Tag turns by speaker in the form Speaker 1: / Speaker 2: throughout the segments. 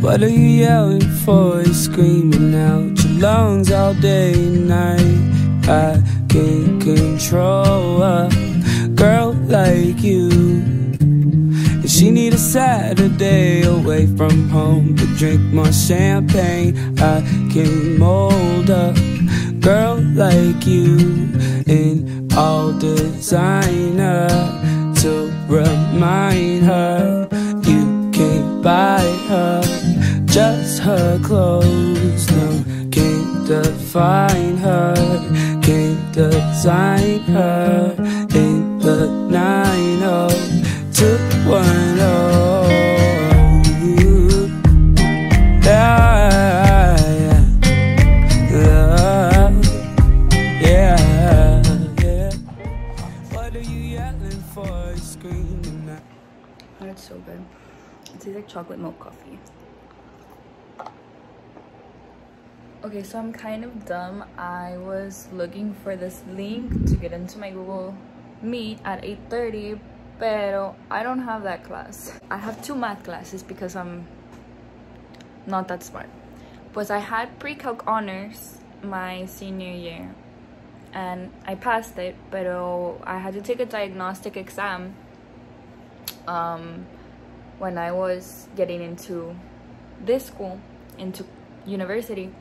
Speaker 1: What are you yelling for? You're screaming out your lungs all day and night. I can't control a girl like you. And she need a Saturday away from home to drink more champagne. I can't mold a girl like you in all designer to remind define her, can't design her in the 90210. Yeah, yeah, yeah, yeah. What are you yelling for? Screaming
Speaker 2: Oh, so good. It tastes like chocolate milk coffee. Okay, so I'm kind of dumb. I was looking for this link to get into my Google Meet at 8.30, pero I don't have that class. I have two math classes because I'm not that smart. Pues I had pre-calc honors my senior year and I passed it, pero I had to take a diagnostic exam um, when I was getting into this school, into university,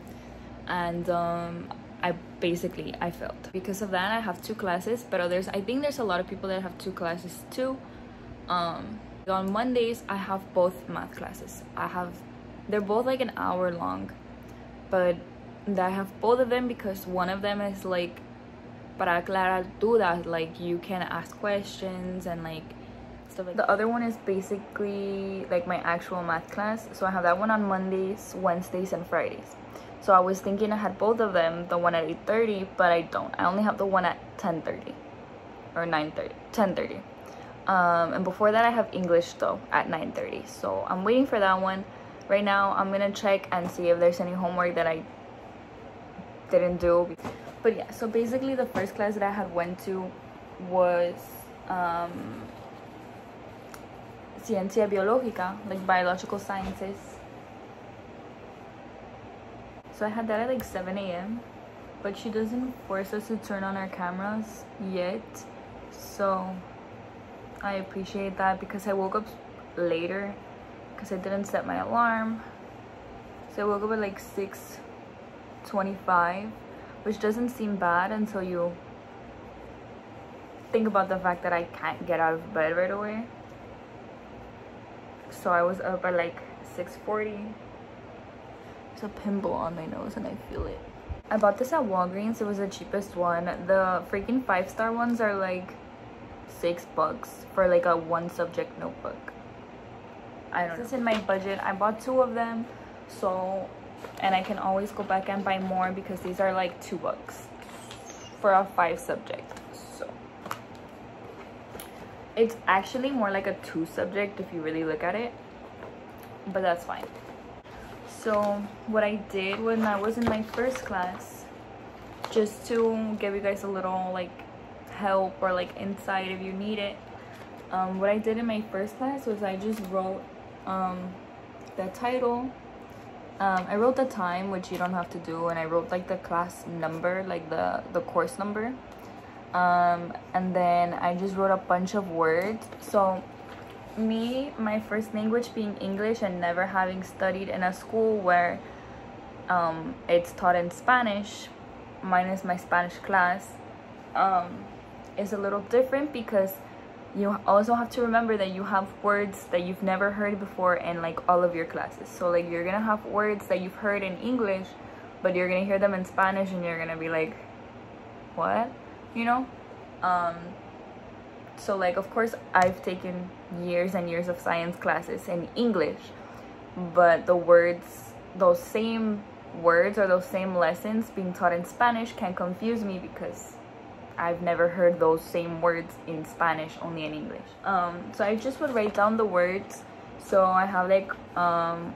Speaker 2: and um, I basically I failed. Because of that, I have two classes, but others I think there's a lot of people that have two classes too. Um, on Mondays, I have both math classes. I have they're both like an hour long, but I have both of them because one of them is like para aclarar dudas, like you can ask questions and like stuff like the other one is basically like my actual math class so i have that one on mondays wednesdays and fridays so i was thinking i had both of them the one at 8.30 but i don't. I only have the one at 10.30 or 9.30 10.30 um, and before that i have english though at 9.30 so i'm waiting for that one. Right now i'm gonna check and see if there's any homework that i didn't do. But yeah so basically the first class that i had went to was um, ciencia biológica, like biological sciences. So I had that at like 7 a.m. But she doesn't force us to turn on our cameras yet. So I appreciate that because I woke up later because I didn't set my alarm. So I woke up at like 6.25, which doesn't seem bad until you think about the fact that I can't get out of bed right away so I was up at like 6.40 there's a pimple on my nose and I feel it. I bought this at Walgreens it was the cheapest one. The freaking five star ones are like six bucks for like a one subject notebook. I don't know this is in my budget. I bought two of them so and I can always go back and buy more because these are like two bucks for a five subject so. It's actually more like a two subject if you really look at it but that's fine so what i did when i was in my first class just to give you guys a little like help or like insight if you need it um, what i did in my first class was i just wrote um, the title um, i wrote the time which you don't have to do and i wrote like the class number like the the course number um, and then I just wrote a bunch of words. So me, my first language being English and never having studied in a school where um, it's taught in Spanish, minus my Spanish class, um, is a little different because you also have to remember that you have words that you've never heard before in like all of your classes. So like you're gonna have words that you've heard in English, but you're gonna hear them in Spanish and you're gonna be like, what? you know um so like of course i've taken years and years of science classes in english but the words those same words or those same lessons being taught in spanish can confuse me because i've never heard those same words in spanish only in english um so i just would write down the words so i have like um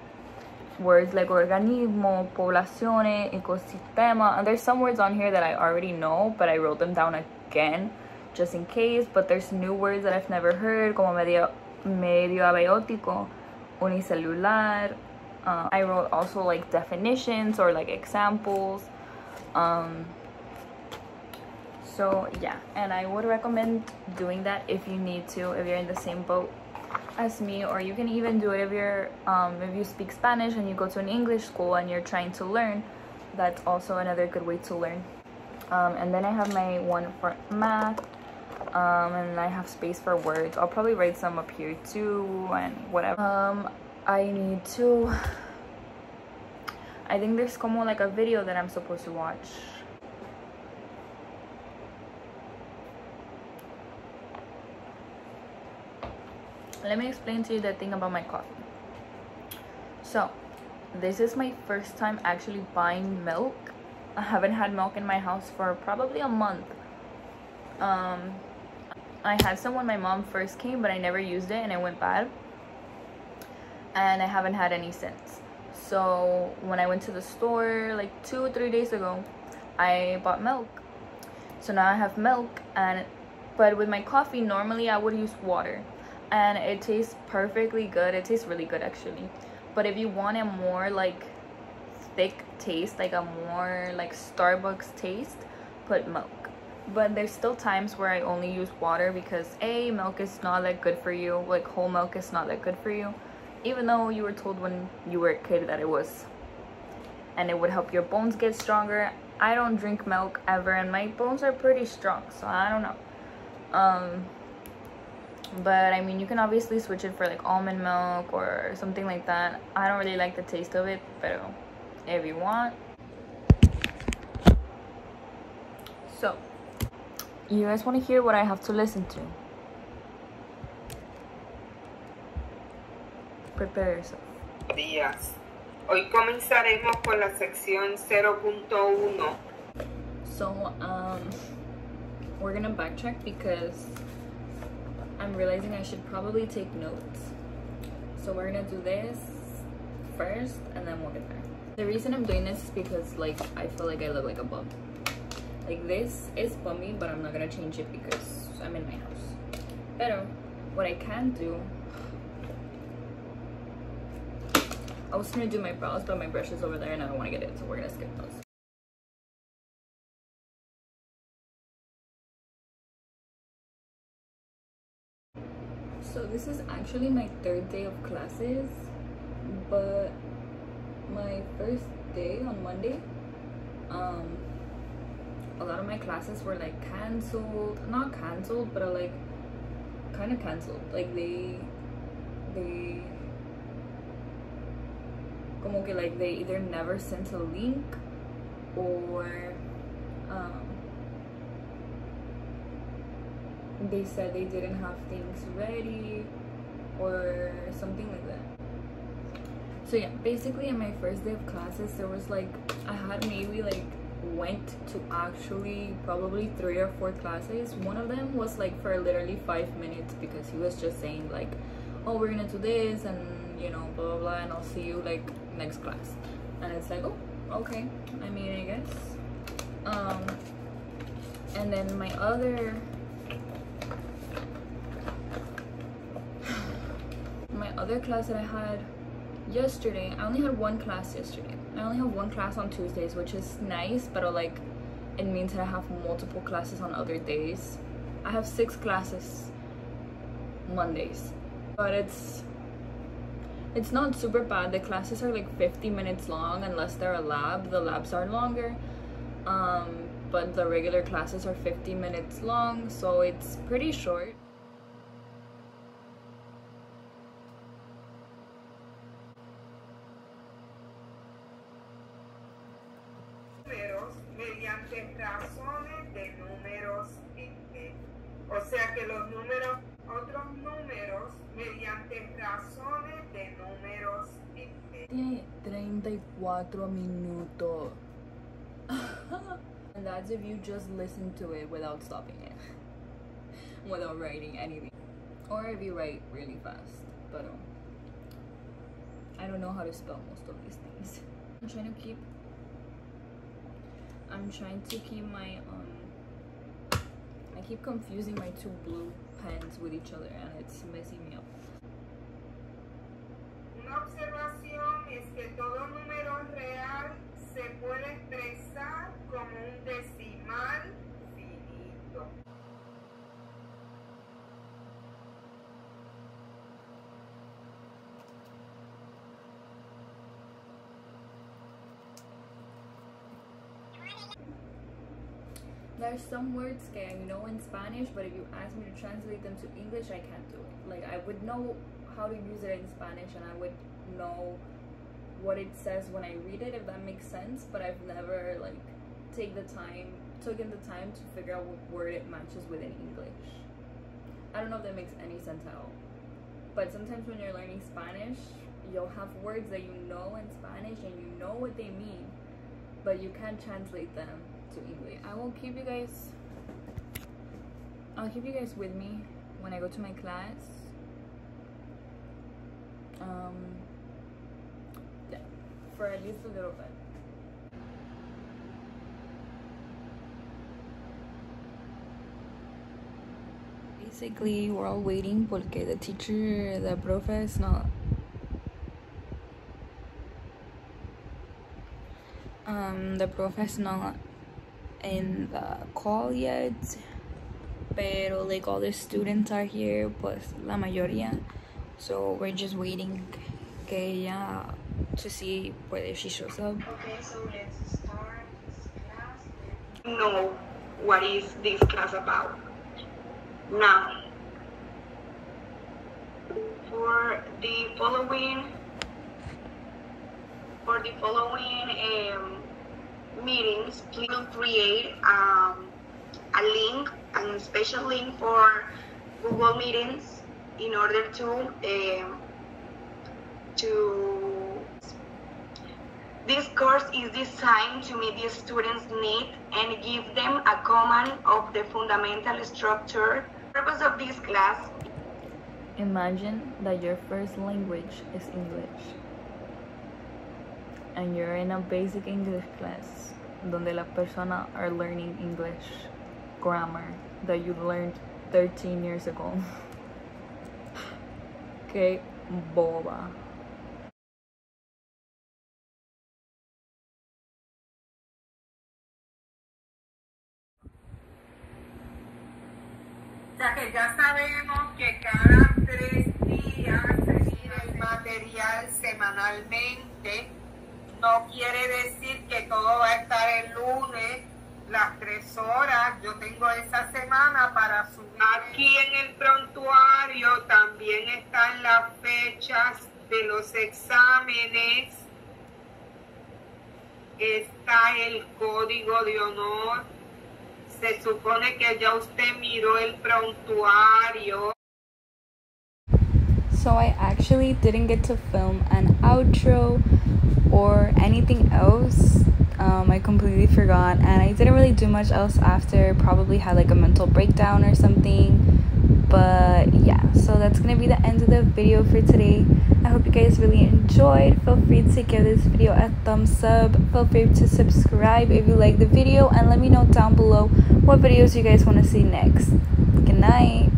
Speaker 2: words like organismo, población, ecosistema. And there's some words on here that I already know, but I wrote them down again just in case. But there's new words that I've nedio, medio, medio abiótico, unicelular, Uh, I wrote also like definitions or like examples. Um, so yeah, and I would recommend doing that if you need to, if you're in the same boat as me, or you can even do it if you're um, if you speak Spanish and you go to an English school and you're trying to learn. That's also another good way to learn. Um, and then I have my one for math um, and I have space for words. I'll probably write some up here too and whatever. Um, I need to, I think there's como like a video that I'm supposed to watch. Let me explain to you the thing about my coffee. So, this is my first time actually buying milk. I haven't had milk in my house for probably a month. Um, I had some when my mom first came, but I never used it and it went bad. And I haven't had any since. So when I went to the store like two or three days ago, I bought milk. So now I have milk and but with my coffee normally I would use water and it tastes perfectly good. It tastes really good actually. But if you want a more like thick taste, like a more like Starbucks taste, put milk but there's still times where I only use water because a milk is not that good for you like whole milk is not that good for you even though you were told when you were a kid that it was and it would help your bones get stronger. I don't drink milk ever and my bones are pretty strong so I don't know. Um but I mean you can obviously switch it for like almond milk or something like that. I don't really like the taste of it but if you want. So you guys want to hear what I have to listen to? Prepare yourself.
Speaker 3: Días. Hoy comenzaremos con la sección 0.1.
Speaker 2: So, um, we're gonna backtrack because I'm realizing I should probably take notes. So we're gonna do this first and then we'll get there. The reason I'm doing this is because like I feel like I look like a bum. Like this is bummy, but I'm not gonna change it because I'm in my house. Pero, what I can do, I was gonna do my brows, but my brush is over there and I don't wanna get it, so we're gonna skip those. So this is actually my third day of classes, but my first day on Monday, um, a lot of my classes were like canceled. Not canceled but like kind of canceled. Like they they como que like they either never sent a link or um, they said they didn't have things ready or something like that. So yeah basically in my first day of classes there was like i had maybe like went to actually probably three or four classes. One of them was like for literally five minutes because he was just saying like oh we're gonna do this and you know blah blah blah and i'll see you like next class. And it's like oh okay. I mean i guess. Um and then my other my other class that i had yesterday i only had one class yesterday I only have one class on Tuesdays, which is nice, but like it means that I have multiple classes on other days. I have six classes Mondays, but it's it's not super bad. The classes are like 50 minutes long unless they're a lab. The labs are longer. Um, but the regular classes are 50 minutes long, so it's pretty short. Tiene 34 minutos. and that's if you just listen to it without stopping it. without writing anything. Or if you write really fast. But um, I don't know how to spell most of these things. I'm trying to keep I'm trying to keep my um keep confusing my two blue pens with each other and it's messing me up.
Speaker 3: Una observación es que todo número real se puede expresar como un decimal finito
Speaker 2: there's some words that I know in Spanish, but if you ask me to translate them to English, I can't do it. Like I would know how to use it in Spanish, and I would know what it says when I read it, if that makes sense. But I've never like take the time, taken the time to figure out what word it matches with in English. I don't know if that makes any sense at all. But sometimes when you're learning Spanish, you'll have words that you know in Spanish and you know what they mean, but you can't translate them I will keep you guys I'll keep you guys with me when I go to my class. Um yeah, for at least a little bit. Basically, we're all waiting porque the teacher, the profe is not um, the profe is not in the call yet pero like all the students are here pues la mayoría so we're just waiting que ella to see whether she shows up
Speaker 3: Okay, so let's start this class. Know what is this class about. Now, for the following, for the following um, meetings, please create um, a link, a special link for Google Meetings in order to um, to this course is designed to meet the students' needs and give them a command of the fundamental structure. Purpose of this class
Speaker 2: Imagine that your first language is English and you're in a basic English class donde las personas are learning English grammar that you learned 13 years ago. Qué boba.
Speaker 3: Sea que ya sabemos que cada tres días se mira el material semanalmente. No quiere decir que todo va a estar el lunes, las tres horas. Yo tengo esa semana para subir. Aquí en el prontuario también están las fechas de los exámenes. Está el código de honor. Se supone que ya usted miró el prontuario.
Speaker 2: So I actually didn't get to film an outro or anything else. Um, I completely forgot, and I didn't really do much else after. Probably had like a mental breakdown or something. But yeah, so that's gonna be the end of the video for today. I hope you guys really enjoyed. Feel free to give this video a thumbs up. Feel free to subscribe if you like the video, and let me know down below what videos you guys want to see next. Good night.